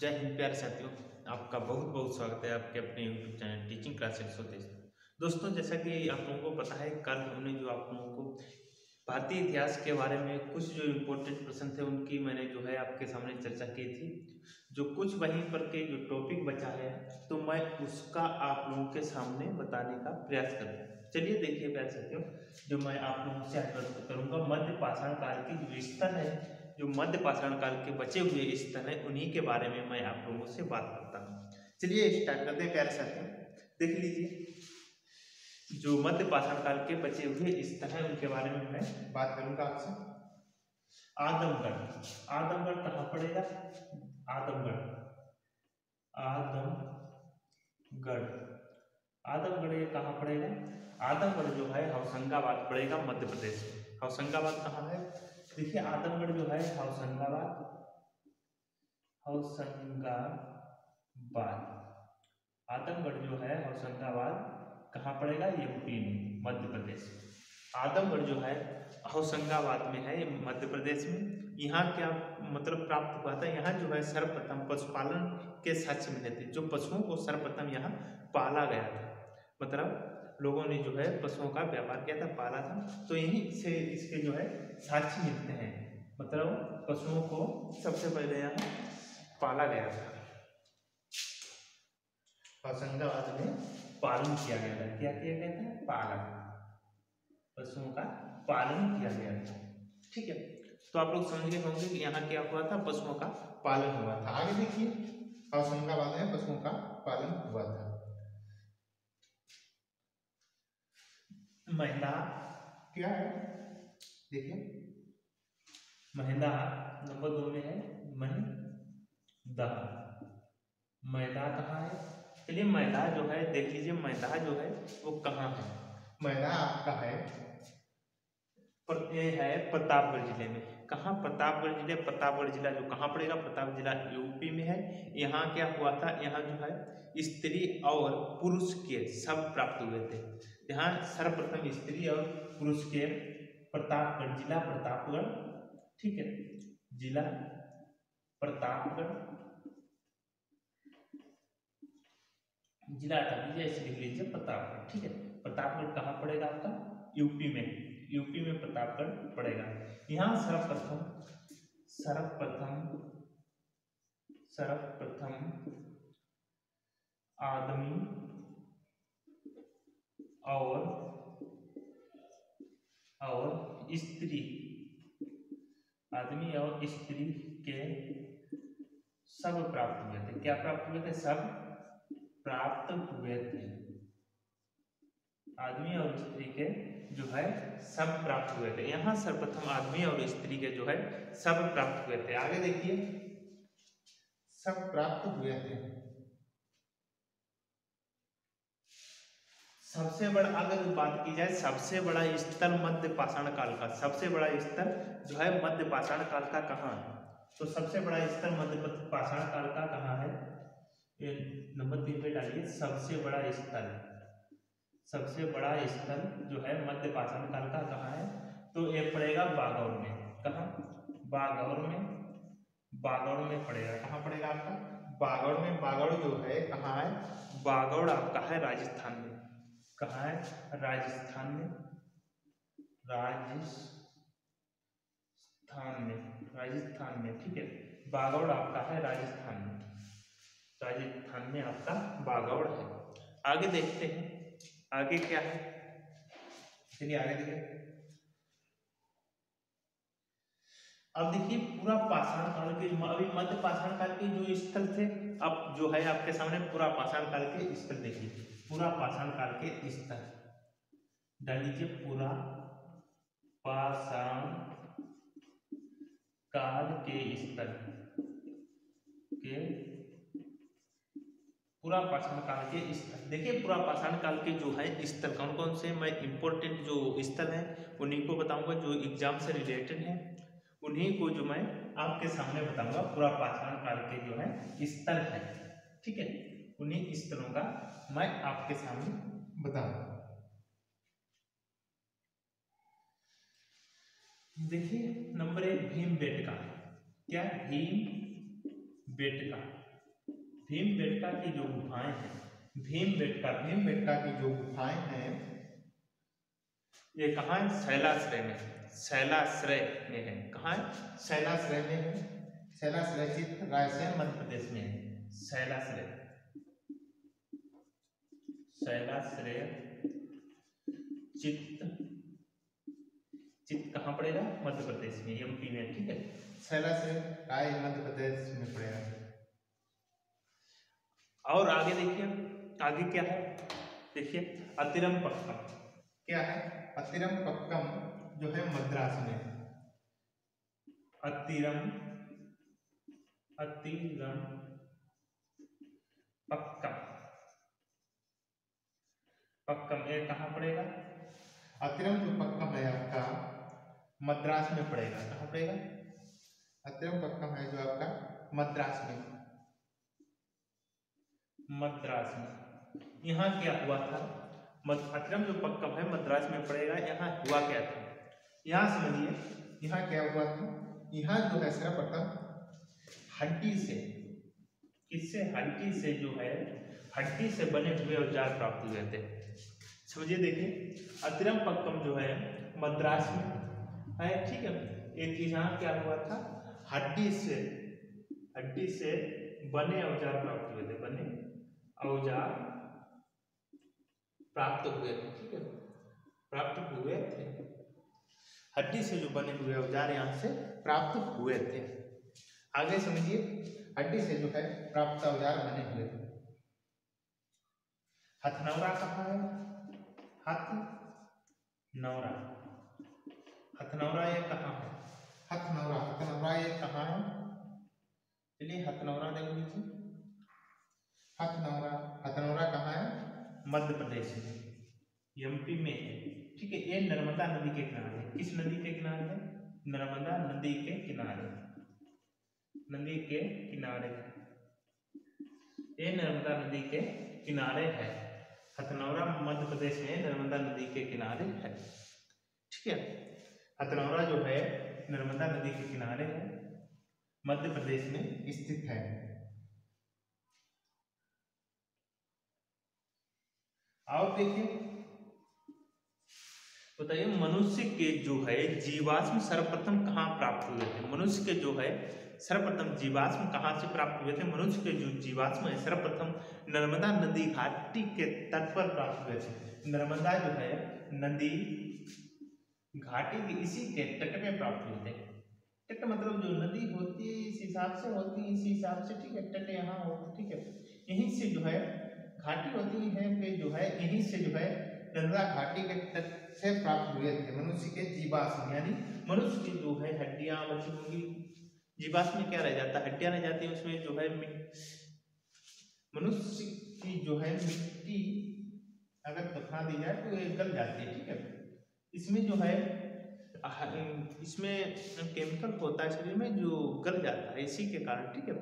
जय हिंद प्यारे साथियों, आपका बहुत बहुत स्वागत है आपके अपने यूट्यूब चैनल टीचिंग क्लासेस होते दोस्तों, जैसा कि आप लोगों को पता है, कल हमने जो आप लोगों को भारतीय इतिहास के बारे में कुछ जो इम्पोर्टेंट प्रश्न थे, उनकी मैंने जो है आपके सामने चर्चा की थी। जो कुछ वहीं पर के जो टॉपिक बचा है तो मैं उसका आप लोगों के सामने बताने का प्रयास करूँगा। चलिए देखिए प्यारे साथियों, जो मैं आप लोगों से अनुरोध करूँगा, मध्य पाषाण काल की जो स्तर है जो मध्य पाषाण काल के बचे हुए स्तर हैं उन्हीं के बारे में मैं आप लोगों से बात करता हूँ। चलिए स्टार्ट करते हैं, प्यारे साथियों। देख लीजिए, जो मध्य पाषाण काल के बचे हुए स्तर हैं उनके बारे में मैं बात करूँगा आपसे। आदमगढ़। आदमगढ़ कहाँ पड़ेगा? आदमगढ़। आदमगढ़। आदमगढ़ ये कहाँ पड़ेगा? आदमगढ़ जो है, होशंगाबाद पड़ेगा मध्य प्रदेश में। होशंगाबाद कहाँ है? देखिए, आदमगढ़ जो है, होशंगाबाद। होशंगाबाद। आदमगढ़ जो है, होशंगाबाद, कहाँ पड़ेगा? यूपी में, मध्य प्रदेश आदमगढ़ जो है, होशंगाबाद में है, ये मध्य प्रदेश में। यहाँ क्या मतलब प्राप्त हुआ था? यहाँ जो है, सर्वप्रथम पशुपालन के साक्ष्य मिले थे जो पशुओं को सर्वप्रथम यहाँ पाला गया था। मतलब लोगों ने जो है पशुओं का व्यापार किया था, पाला था। तो यहीं से इसके जो है साक्षी मिलते हैं। मतलब पशुओं को सबसे पहले यहाँ पाला गया था। होशंगाबाद में पालन किया गया था। क्या किया गया था? पालन। पशुओं का पालन किया गया था। ठीक है तो आप लोग समझ गए होंगे कि यहाँ क्या हुआ था? पशुओं का पालन हुआ था। आगे देखिए होशंगाबाद में पशुओं का पालन हुआ था। महिला क्या है? देखिए। महिला नंबर दो में है। महिदा मैदा कहाँ है? चलिए मैदा जो है देख लीजिए मैदा जो है वो कहाँ है? मैदा आपका है। पर ये है प्रतापगढ़ ज़िले में। कहाँ? प्रतापगढ़ ज़िले। प्रतापगढ़ जिला जो कहाँ पड़ेगा? प्रताप जिला यूपी में है। यहाँ क्या हुआ था? यहाँ जो है स्त्री और पुरुष के सब प्राप्त हुए थे। यहाँ सर्वप्रथम स्त्री और पुरुष के प्रतापगढ़, जिला प्रतापगढ़, ठीक है? जिला प्रतापगढ़। जिला हटा दीजिए लिख लीजिए प्रतापगढ़, ठीक है? प्रतापगढ़ कहाँ पड़ेगा आपका? यूपी में। यूपी में प्रतापगढ़ पड़ेगा। यहाँ सर्वप्रथम सर्वप्रथम सर्वप्रथम आदमी और और स्त्री, आदमी और स्त्री के सब प्राप्त हुए थे। क्या प्राप्त हुए थे? सब प्राप्त हुए थे। आदमी और स्त्री के जो है, सब प्राप्त हुए थे। यहाँ सर्वप्रथम आदमी और स्त्री के जो है, सब प्राप्त हुए थे। आगे देखिए। सब प्राप्त हुए थे। सबसे बड़ा अगर बात की जाए, सबसे बड़ा स्तर मध्य पाषाण काल का, सबसे बड़ा स्तर जो है मध्य पाषाण काल का कहाँ है? तो सबसे बड़ा स्तर मध्य पाषाण काल का कहाँ है? नंबर तीन पे डालिए, सबसे बड़ा स्थल सबसे बड़ा स्थल जो है मध्य पाषाण काल का कहाँ है? तो ये पड़ेगा बागौर में, कहाँ? बागौर में बागौर में पड़ेगा, कहाँ पड़ेगा आपका? बागौर में, बागौर जो है कहाँ है? बागौर आपका है राजस्थान में। कहाँ है? राजस्थान में। राजस्थान में। राजस्थान में, ठीक है। बागौड़ आपका है, राजस्थान में। राजस्थान में आपका बागौड़ है। आगे देखते हैं। आगे क्या है? चलिए आगे देखिए। अब देखिए, पूरा पाषाण काल के अभी मध्य पाषाण काल के जो स्थल थे, अब जो है आपके सामने पूरा पाषाण काल के स्थल देखिए। पूरा पाषाण काल के स्थल डाल लीजिए पूरा पाषाण काल के स्थल के पूरा पाषाण काल के स्थल देखिए, पूरा पाषाण काल के जो है स्तर कौन कौन से मैं इंपॉर्टेंट जो स्तर हैं, उन्हीं को बताऊँगा, जो एग्ज़ाम से रिलेटेड है, उन्हीं को जो मैं आपके सामने बताऊँगा, पूरा पाषाण काल के जो है स्तर है। ठीक है? उन्हीं स्थलों का मैं आपके सामने बताऊँगा। देखिए, नंबर एक, भीम बेटका। क्या भीम बेटका? भीम बेटका की जो गुफाएँ हैं, भीम बेटका भीम बेटका की जो गुफाएँ हैं, ये कहाँ है? शैलाश्रय में शैलाश्रय में है। कहाँ है? शैलाश्रय में है। शैलाश्रय चित्र रायसेन, मध्य प्रदेश में है। शैलाश्रय। शैलाश्रय चित्त। चित्त कहाँ पड़ेगा? मध्य प्रदेश में एमपी में ठीक है? शैलाश्रय राय मध्य प्रदेश में पड़ेगा। और आगे देखिए आगे क्या है? देखिए अतिरम पक्कम। क्या है? अतिरम पक्कम जो है मद्रास में। अतिरम अतिरम पक्कम। पक्कम ये कहाँ पड़ेगा? अतिरम जो पक्कम है आपका। मद्रास में पड़ेगा। कहाँ पड़ेगा? अतिरम पक्कम है जो आपका मद्रास में। मद्रास में। यहाँ क्या हुआ था? अतिरम जो पक्कम है मद्रास में पड़ेगा। यहाँ हुआ क्या था? यहाँ समझिए। यहाँ क्या हुआ था? यहाँ जो है सर्वप्रथम हड्डी से। किससे? हड्डी से जो है हड्डी से बने हुए औज़ार प्राप्त हुए थे। समझिए देखिए अतिरम पक्कम जो है, मद्रास में है, ठीक है? एक यहाँ क्या हुआ था? हड्डी से हड्डी से बने औज़ार प्राप्त हुए थे, बने औज़ार प्राप्त हुए थे, ठीक है? प्राप्त हुए थे। हड्डी से जो बने हुए औज़ार यहाँ से प्राप्त हुए थे। आगे समझिए, हड्डी से जो है प्राप्त औज़ार बने हुए थे। हथनौरा कहाँ है? हथ नौरा हथनौरा ये कहाँ है? हथनौरा हथनौरा ये कहाँ है? चलिए हथनौरा देख लीजिए। हथनौरा हथनौरा कहाँ है? मध्य प्रदेश में एमपी में ठीक है ये नर्मदा नदी के किनारे किस नदी के किनारे है? नर्मदा नदी के किनारे नदी के किनारे ये नर्मदा नदी के किनारे है। हथनौरा मध्य प्रदेश में नर्मदा नदी के किनारे है ठीक है हथनौरा जो है नर्मदा नदी के किनारे है मध्य प्रदेश में स्थित है और देखिए बताइए, मनुष्य के जो है, जीवाश्म सर्वप्रथम कहाँ प्राप्त हुए थे? मनुष्य के जो है, सर्वप्रथम जीवाश्म कहाँ से प्राप्त हुए थे? मनुष्य के जो जीवाश्म है, सर्वप्रथम नर्मदा नदी घाटी के तट पर प्राप्त हुए थे। नर्मदा जो है, नदी घाटी के इसी के तट में प्राप्त हुए थे। तट मतलब जो नदी होती है, इस हिसाब से होती है, इसी हिसाब से ठीक है, तट यहाँ हो, ठीक है। यहीं से जो है, घाटी होती है जो है, यहीं से जो है नर्मदा घाटी के तट से प्राप्त हुए थे। मनुष्य के जीवाश्म, यानी मनुष्य की जो है हड्डियाँ बची होंगी जीवाश्म में क्या रह जाता है? हड्डियाँ रह जाती है, उसमें जो है मनुष्य की जो है मिट्टी अगर दफना दी जाए तो ये गल जाती है, ठीक है? इसमें जो है इसमें केमिकल होता है शरीर में जो गल जाता है इसी के कारण, ठीक है?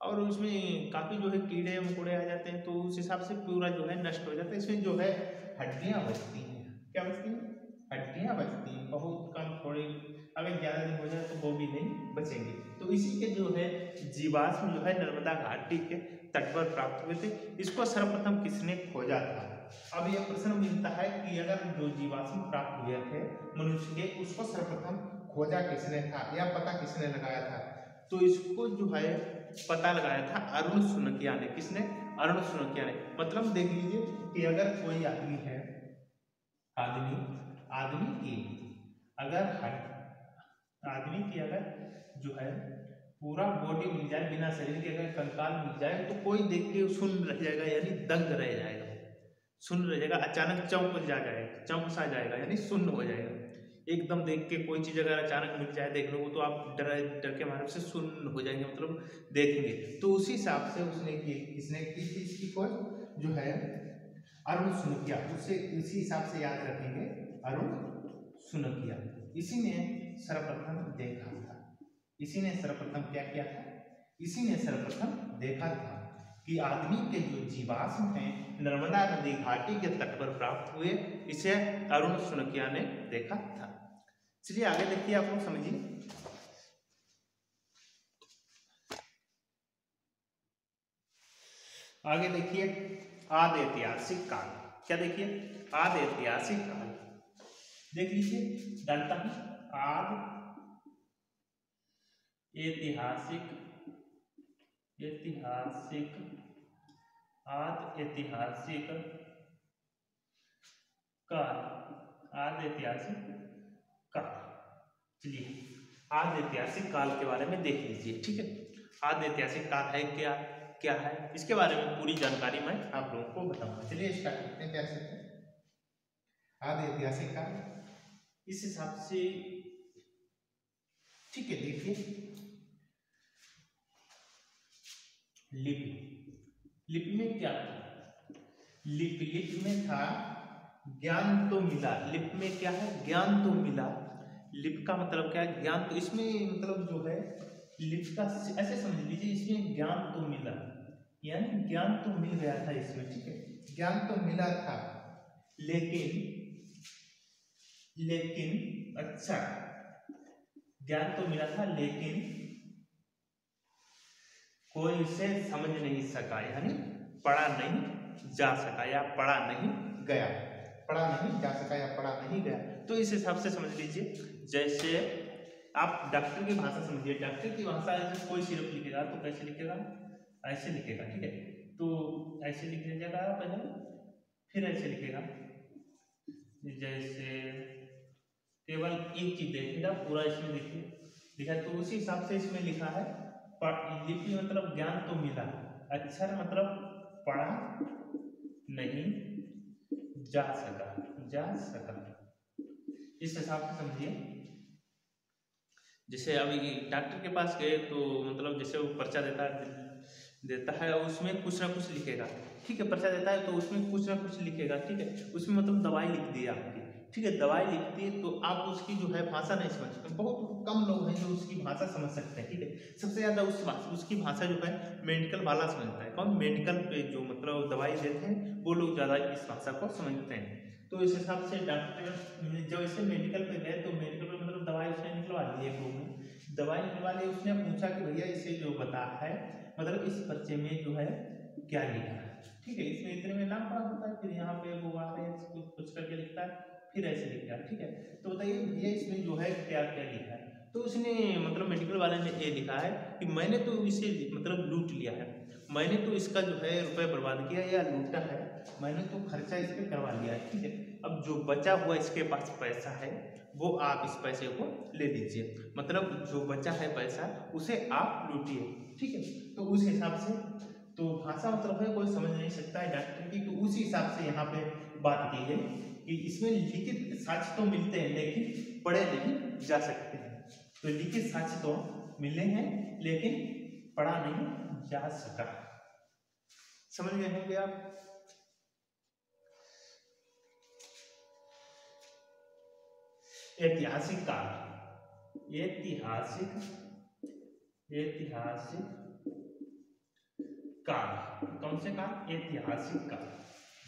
और उसमें काफ़ी जो है कीड़े मकोड़े आ जाते हैं तो उस हिसाब से पूरा जो है नष्ट हो जाता है। इसमें जो है हड्डियाँ बचती हैं। क्या बचती हैं? हड्डियाँ बचती हैं बहुत कम थोड़ी। अगर ज़्यादा दिन हो जाए तो वो भी नहीं बचेंगे। तो इसी के जो है जीवाश्म जो है नर्मदा घाटी के तट पर प्राप्त हुए थे। इसको सर्वप्रथम किसने खोजा था? अब यह प्रश्न मिलता है कि अगर जो जीवाश्म प्राप्त हुए थे मनुष्य के उसको सर्वप्रथम खोजा किसने था? या पता किसने लगाया था? तो इसको जो है पता लगाया था अरुण सुनकिया ने। किसने? अरुण सुनकिया ने। मतलब देख लीजिए कि अगर कोई आदमी है, आदमी आदमी की, अगर आदमी की अगर जो है, पूरा बॉडी मिल जाए, बिना शरीर के अगर कंकाल मिल जाए तो कोई देख के सुन रह जाएगा, यानी दंग रह जाएगा। सुन रह जाएगा, अचानक चौंक जा जाएगा चौंक सा जाएगा, यानी सुन्न हो जाएगा। एकदम देख के कोई चीज़ अगर अचानक मिल जाए देख लो तो आप डर डर के मारे से सुन हो जाएँगे मतलब देखेंगे। तो उसी हिसाब से उसने की किसने की थी इसकी खोज जो है, अरुण सुनकिया। उसे उसी हिसाब से याद रखेंगे, अरुण सुनकिया। इसी ने सर्वप्रथम देखा था। इसी ने सर्वप्रथम क्या किया था? इसी ने सर्वप्रथम देखा था कि आदमी के जो जीवाश्म हैं, नर्मदा नदी घाटी के तट पर प्राप्त हुए, इसे अरुण सुनकिया ने देखा था। चलिए आगे देखिए आप लोग समझिए। आगे देखिए आदि ऐतिहासिक काल। क्या देखिए? आदि ऐतिहासिक काल। देख लीजिए डालता आद, ऐतिहासिक ऐतिहासिक आद ऐतिहासिक काल। आद ऐतिहासिक काल चलिए आद ऐतिहासिक काल के बारे में देख लीजिए, ठीक है? आद ऐतिहासिक काल है क्या क्या है, इसके बारे में पूरी जानकारी मैं आप लोगों को बताऊँगा। चलिए स्टार्ट करते हैं आदि ऐतिहासिक काल। इस हिसाब से, ठीक है, देखिए। लिपि। लिपि में क्या था? लिपि लिपि में था, ज्ञान तो मिला। लिप में क्या है? ज्ञान तो मिला। लिप का मतलब क्या है? ज्ञान तो इसमें मतलब जो है लिप का ऐसे समझ लीजिए, इसमें ज्ञान तो मिला। यानी ज्ञान तो मिल गया था इसमें, ठीक है? ज्ञान तो मिला था, लेकिन लेकिन अच्छा ज्ञान तो मिला था, लेकिन कोई इसे समझ नहीं सका, यानी पढ़ा नहीं जा सका, या पढ़ा नहीं गया। पढ़ा नहीं जा सका, या पढ़ा नहीं गया। तो इस हिसाब से समझ लीजिए जैसे आप डॉक्टर की भाषा समझिए। डॉक्टर की भाषा जैसे कोई सिर्फ़ लिखेगा तो कैसे लिखेगा? ऐसे लिखेगा, ठीक है? तो ऐसे लिख लीजिएगा पहले, फिर ऐसे लिखेगा। जैसे केवल एक चीज़ देखेगा पूरा इसमें देखिए। लिखा तो उसी हिसाब से इसमें लिखा है लिपि मतलब ज्ञान तो मिला। अक्षर मतलब पढ़ा नहीं जा सका जा सका। इस हिसाब से समझिए। जैसे अभी डॉक्टर के पास गए तो मतलब जैसे वो पर्चा देता देता है, उसमें कुछ ना कुछ लिखेगा। ठीक है, पर्चा देता है तो उसमें कुछ ना कुछ लिखेगा, ठीक है। उसमें मतलब दवाई लिख दी आपकी। ठीक है, दवाई लिखती है तो आप उसकी जो है भाषा नहीं समझ सकते। बहुत कम लोग हैं जो उसकी भाषा समझ सकते हैं, ठीक है। सबसे ज़्यादा उस उसकी भाषा जो है मेडिकल वाला समझता है। कौन? मेडिकल पे जो मतलब दवाई देते हैं, वो लोग ज़्यादा इस भाषा को समझते हैं। तो इस हिसाब से डॉक्टर जब इसे मेडिकल पे गए तो मेडिकल दवाई उसने निकलवा ली एक रूम में। दवाई निकलवा ली उसने पूछा कि भैया इसे जो बता है मतलब इस पर्चे में जो है क्या लिखा है? ठीक है, इसमें इतने में नाम पड़ा होता है, फिर यहाँ पे वो आ रहे कुछ करके लिखता है, फिर ऐसे लिखा ठीक है। तो बताइए भैया इसमें जो है क्या क्या लिखा है? तो उसने मतलब मेडिकल वाले ने ये लिखा है कि मैंने तो इसे मतलब लूट लिया है। मैंने तो इसका जो है रुपए बर्बाद किया या लूटा है, मैंने तो खर्चा इस पर करवा लिया है, ठीक है। अब जो बचा हुआ इसके पास पैसा है, वो आप इस पैसे को ले लीजिए। मतलब जो बचा है पैसा, उसे आप लूटिए। ठीक है? तो उस हिसाब से तो भाषा मतलब है, कोई समझ नहीं सकता है डॉक्टर की तो उसी हिसाब से यहाँ पे बात की गई कि इसमें लिखित साक्ष्य तो मिलते हैं, लेकिन पढ़े नहीं जा सकते हैं। तो लिखित साक्ष्य तो मिले हैं, लेकिन पढ़ा नहीं जा सका। समझ गए होंगे आप? ऐतिहासिक काल। ऐतिहासिक ऐतिहासिक काल। कौन से काल? ऐतिहासिक काल।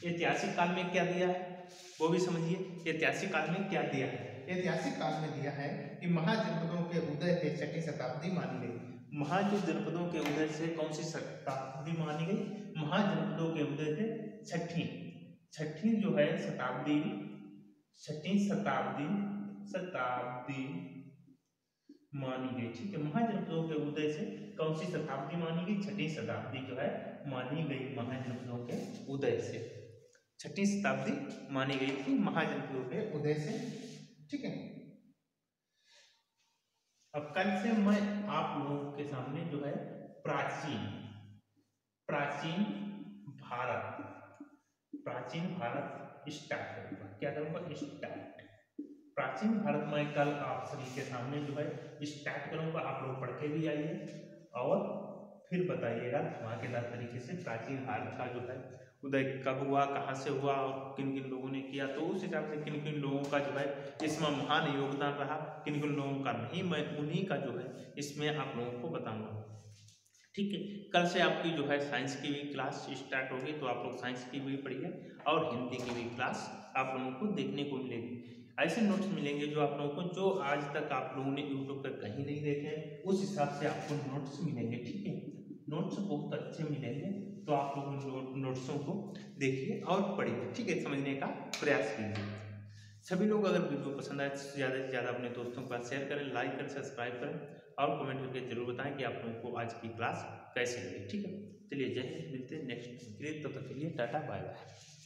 ऐतिहासिक काल में क्या दिया है? वो भी समझिए। ऐतिहासिक काल में क्या दिया है? ऐतिहासिक काल में दिया है कि महाजनपदों के उदय से छठी शताब्दी मानी गई। महाजनपदों के उदय से कौन सी शताब्दी मानी गई? महाजनपदों के उदय से छठी। छठी जो है शताब्दी छठी शताब्दी शताब्दी मानी गई ठीक है? महाजनपदों के उदय से कौन सी शताब्दी मानी गई? छठी शताब्दी जो है, मानी गई महाजनपदों के उदय से। छठी शताब्दी मानी गई थी महाजनपदों के उदय से, ठीक है? अब कल से मैं आप लोगों के सामने जो है, प्राचीन प्राचीन भारत प्राचीन भारत स्टार्ट करूँगा। क्या करूँगा? स्टार्ट। प्राचीन भारत में कल आप सभी के सामने जो है स्टार्ट करूँगा आप लोग पढ़ के भी आइए और फिर बताइएगा धमाकेदार तरीके से प्राचीन भारत का जो है, उदय कब हुआ, कहाँ से हुआ और किन किन लोगों ने किया। तो उस हिसाब से किन किन लोगों का जो है, इसमें महान योगदान रहा किन किन लोगों का नहीं, मैं उन्हीं का जो है, इसमें आप लोगों को बताऊँगा। ठीक है, कल से आपकी जो है साइंस की भी क्लास स्टार्ट होगी तो आप लोग साइंस की भी पढ़िए और हिंदी की भी क्लास आप लोगों को देखने को मिलेगी। ऐसे नोट्स मिलेंगे जो आप लोगों को, जो आज तक आप लोगों ने यूट्यूब पर कहीं नहीं देखे, उस हिसाब से आपको नोट्स मिलेंगे, ठीक है? नोट्स बहुत अच्छे मिलेंगे तो आप लोग उन नोट्सों को देखिए और पढ़िए, ठीक है? समझने का प्रयास कीजिए। सभी लोग अगर वीडियो पसंद आए तो ज़्यादा से ज़्यादा अपने दोस्तों के पास शेयर करें लाइक करें सब्सक्राइब करें और कमेंट करके ज़रूर बताएँ कि आप लोगों को आज की क्लास कैसी लगी, ठीक है? चलिए, जय हिंद, मिलते हैं नेक्स्ट तब तक के लिए टाटा बाय बाय